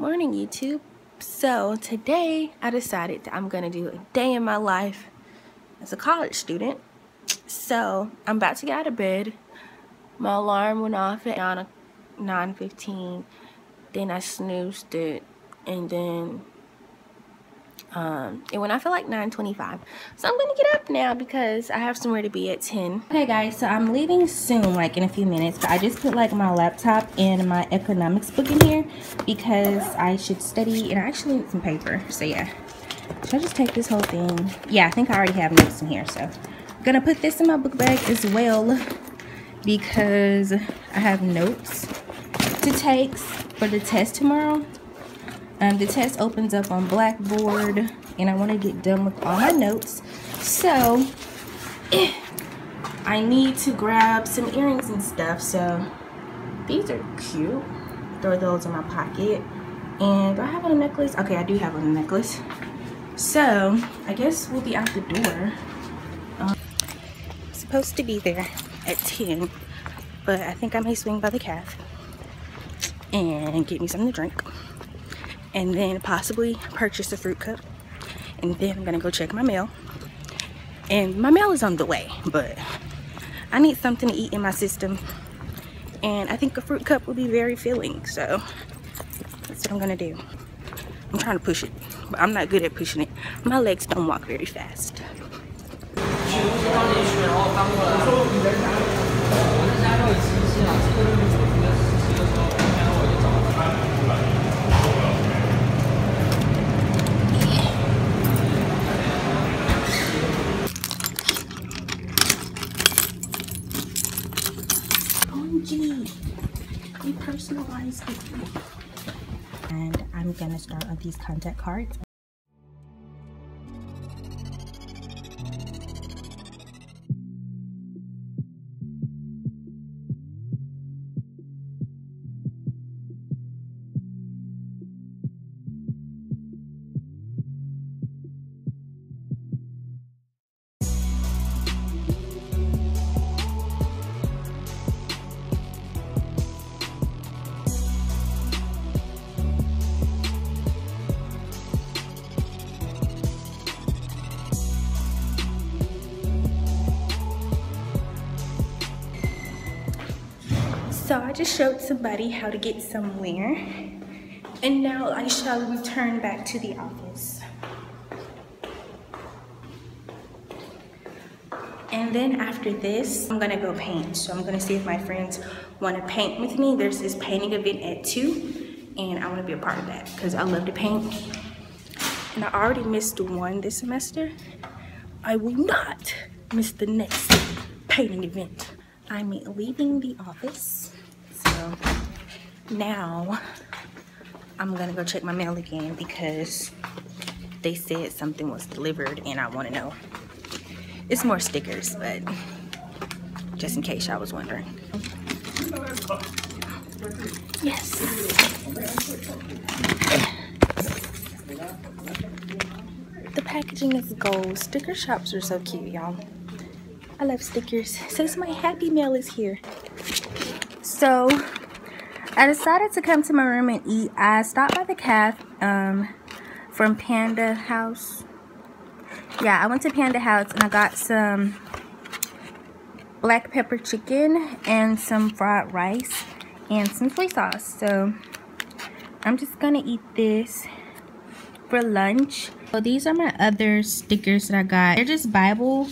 morning YouTube. So today I decided that I'm gonna do a day in my life as a college student. So I'm about to get out of bed. My alarm went off at 9 15 then I snoozed it and then um and when i feel like 9:25, so i'm gonna get up now because i have somewhere to be at 10 okay guys so i'm leaving soon like in a few minutes but i just put like my laptop and my economics book in here because i should study and i actually need some paper so yeah. Should i just take this whole thing? Yeah i think i already have notes in here so. I'm gonna put this in my book bag as well because i have notes to take for the test tomorrow um, the test opens up on Blackboard and I want to get done with all my notes. So, I need to grab some earrings and stuff. So, these are cute. Throw those in my pocket. And do I have a necklace? Okay, I do have a necklace. So, I guess we'll be out the door. Um, supposed to be there at 10. But I think I may swing by the calf and get me something to drink and then possibly purchase a fruit cup. And then I'm gonna go check my mail. And my mail is on the way but I need something to eat in my system. And I think a fruit cup will be very filling so that's what I'm gonna do. I'm trying to push it but I'm not good at pushing it. My legs don't walk very fast personalized it. And I'm gonna start on these contact cards. So I just showed somebody how to get somewhere. And now I shall return back to the office. And then after this, I'm gonna go paint. So I'm gonna see if my friends wanna paint with me. There's this painting event at two and I wanna be a part of that because I love to paint. And I already missed one this semester. I will not miss the next painting event. I'm leaving the office so now I'm gonna go check my mail again because they said something was delivered and I want to know. It's more stickers, but just in case I was wondering. Yes. The packaging is gold. Sticker shops are so cute, y'all. I love stickers. It says my happy mail is here. So I decided to come to my room and eat. I stopped by the calf um, from Panda House. Yeah, I went to Panda House and I got some black pepper chicken and some fried rice and some soy sauce. So I'm just gonna eat this for lunch. So these are my other stickers that I got. They're just Bible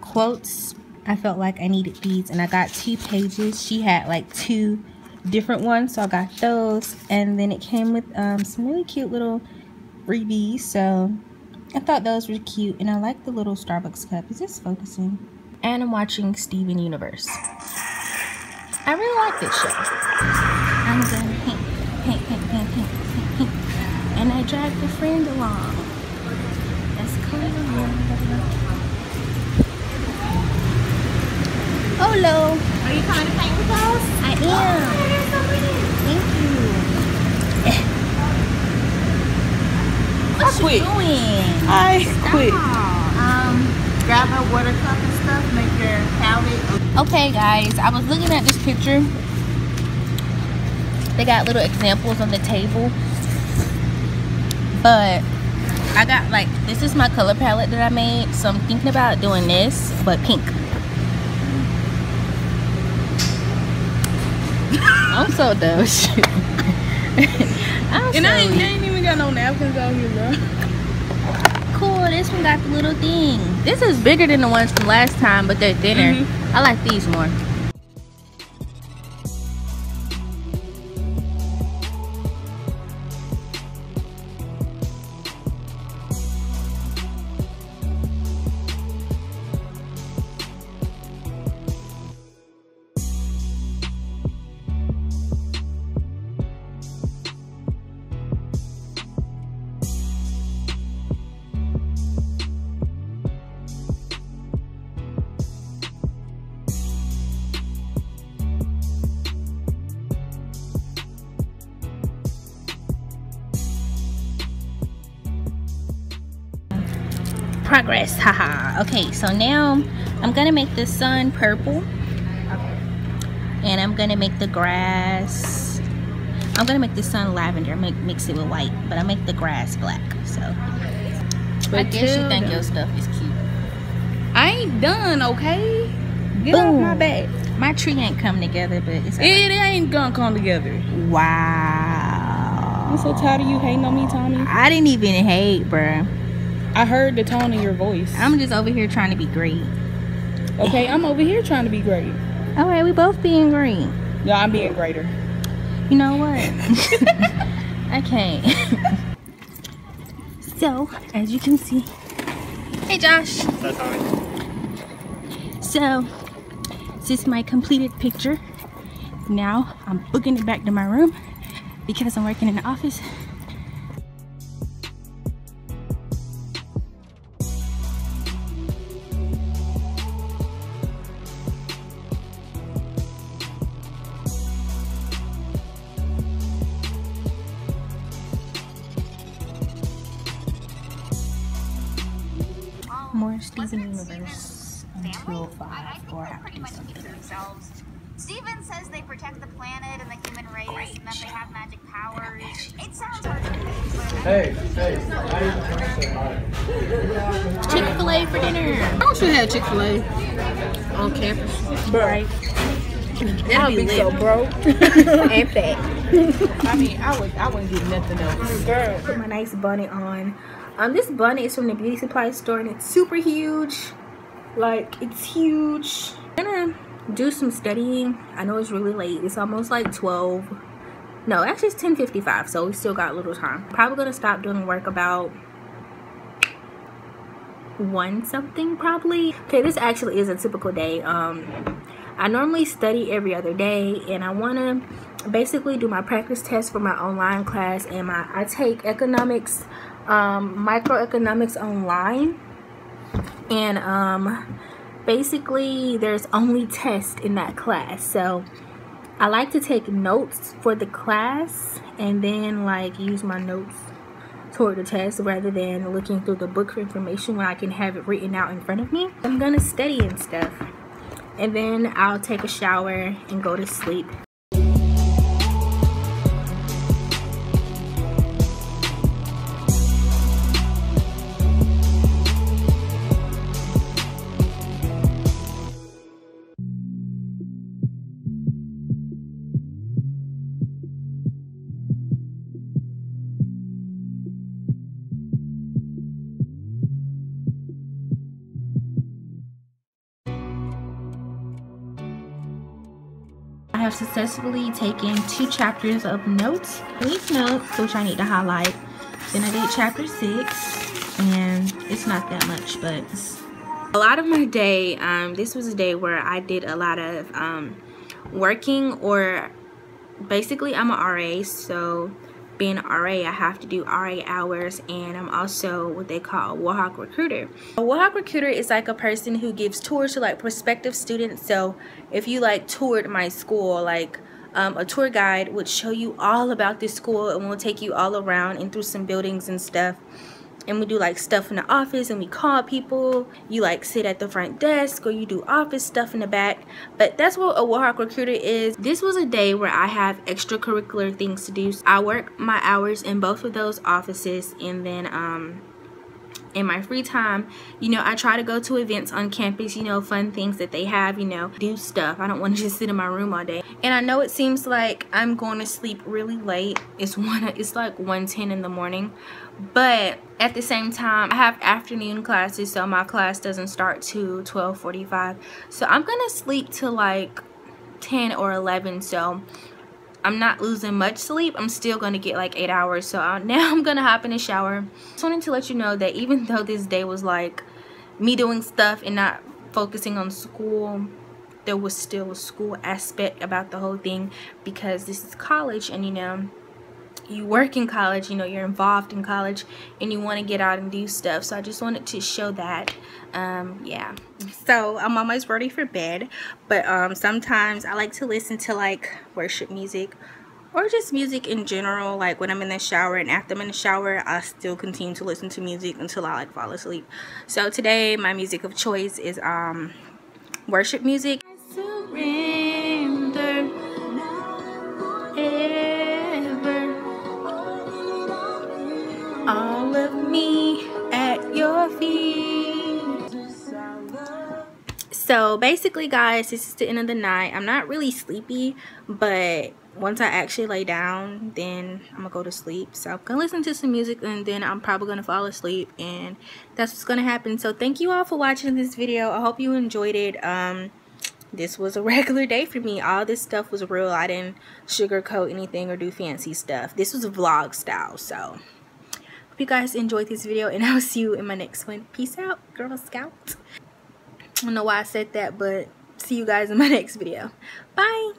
quotes I felt like I needed these and I got two pages. She had like two different ones so I got those and then it came with um, some really cute little freebies so I thought those were cute and I like the little Starbucks cup. Is this focusing? And I'm watching Steven Universe. I really like this show. I'm going. And I dragged a friend along. That's cool. Hello. Are you coming to paint with us? I am. Oh, Thank you. What I quit. you doing? I quit. Um, Grab a water cup and stuff, make your palette. okay, guys. I was looking at this picture. They got little examples on the table. but I got like this is my color palette that I made so I'm thinking about doing this but pink I'm so dumb I'm and so I ain't, ain't, even got no napkins out here bro. Cool this one got the little thing. This is bigger than the ones from last time but they're thinner. Mm -hmm. I like these more progress haha. Okay so now I'm gonna make the sun purple. And I'm gonna make the grass I'm gonna make the sun lavender make mix it with white but I make the grass black so. But I guess you think your stuff is cute. I ain't done okay? Get Boom. off my back. My tree ain't come together but it's it ain't gonna come together. Wow. I'm so tired of you hating on me Tommie. I didn't even hate bruh I heard the tone in your voice. I'm just over here trying to be great. Okay, I'm over here trying to be great. All right, we both being great. Yeah, I'm being greater. You know what? I can't. so, as you can see, hey Josh. That's So, this is my completed picture. Now, I'm booking it back to my room because I'm working in the office more Steven Universe until 5 or have to do something. Steven says they protect the planet and the human race Great. and that they have magic powers. It sounds hard Hey, hey, Chick-fil-A for dinner. I should have Chick-fil-A on campus. Right. That'd be, be so broke and fat. I mean, I would, I wouldn't get nothing else. Girl, put my nice bunny on. Um, this bunny is from the beauty supply store and it's super huge. Like, it's huge. I'm gonna do some studying. I know it's really late. It's almost like 12. No, actually it's 10.55, so we still got a little time. Probably gonna stop doing work about one something probably. Okay, this actually is a typical day. Um, I normally study every other day and I wanna basically do my practice test for my online class and my I take economics um, microeconomics online. And um, basically there's only tests in that class. So I like to take notes for the class and then like use my notes toward the test rather than looking through the book for information when I can have it written out in front of me. I'm gonna study and stuff. And then I'll take a shower and go to sleep have successfully taken two chapters of notes, these notes, which I need to highlight. Then I did chapter six, and it's not that much, but a lot of my day, um, this was a day where I did a lot of um, working or basically I'm an RA, so being an RA, I have to do RA hours and I'm also what they call a Warhawk recruiter. A Warhawk recruiter is like a person who gives tours to like prospective students. So if you like toured my school, like um, a tour guide would show you all about this school and will take you all around and through some buildings and stuff. And we do like stuff in the office and we call people. You like sit at the front desk or you do office stuff in the back. But that's what a Warhawk recruiter is. This was a day where I have extracurricular things to do. So I work my hours in both of those offices and then um in my free time you know i try to go to events on campus you know fun things that they have you know do stuff. I don't want to just sit in my room all day and i know it seems like i'm going to sleep really late it's one it's like 1:10 in the morning but at the same time i have afternoon classes so my class doesn't start to 12:45 so i'm gonna sleep till like 10 or 11 so I'm not losing much sleep. I'm still going to get like 8 hours. So uh, now I'm going to hop in the shower. Just wanted to let you know that even though this day was like me doing stuff and not focusing on school, there was still a school aspect about the whole thing because this is college and you know you work in college you know you're involved in college and you want to get out and do stuff. So i just wanted to show that um yeah. So i'm almost ready for bed but um sometimes i like to listen to like worship music or just music in general. Like when i'm in the shower and after i'm in the shower i still continue to listen to music until i like fall asleep. So today my music of choice is um worship music So basically guys, this is the end of the night. I'm not really sleepy, but once I actually lay down, then I'm gonna go to sleep. So I'm gonna listen to some music and then I'm probably gonna fall asleep and that's what's gonna happen. So thank you all for watching this video. I hope you enjoyed it. Um, this was a regular day for me. All this stuff was real. I didn't sugarcoat anything or do fancy stuff. This was vlog style, so Hope you guys enjoyed this video and I'll see you in my next one. Peace out, Girl Scout. I don't know why I said that, but see you guys in my next video. Bye.